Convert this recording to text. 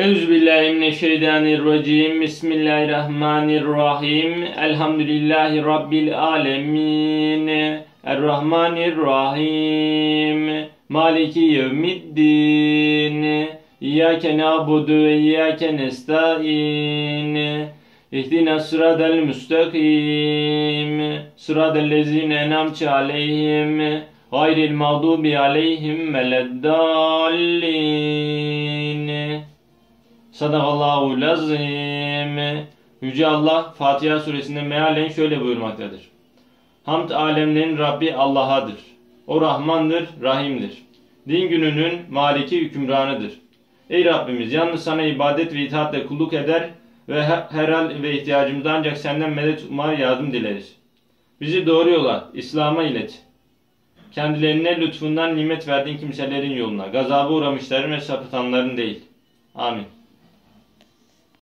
Euzubillahimineşşeytanirracim. Bismillahirrahmanirrahim. Elhamdülillahi Rabbil alemin. Errahmanirrahim. Maliki yevmiddin. İyyâke na'budu ve iyyâke nesta'in. İhdina sıradel müstakim. Sıradel lezine enamte aleyhim. Gayril mağdubi aleyhim veleddallin. Sadakallahu lazim. Yüce Allah Fatiha suresinde mealen şöyle buyurmaktadır. Hamd alemlerin Rabbi Allah'adır. O Rahmandır, Rahim'dir. Din gününün maliki hükümranıdır. Ey Rabbimiz yalnız sana ibadet ve itaatle kulluk eder ve her hal ve ihtiyacımızda ancak senden medet umar yardım dileriz. Bizi doğru yola, İslam'a ilet. Kendilerine lütfundan nimet verdiğin kimselerin yoluna, gazaba uğramışların ve sapıtanların değil. Amin.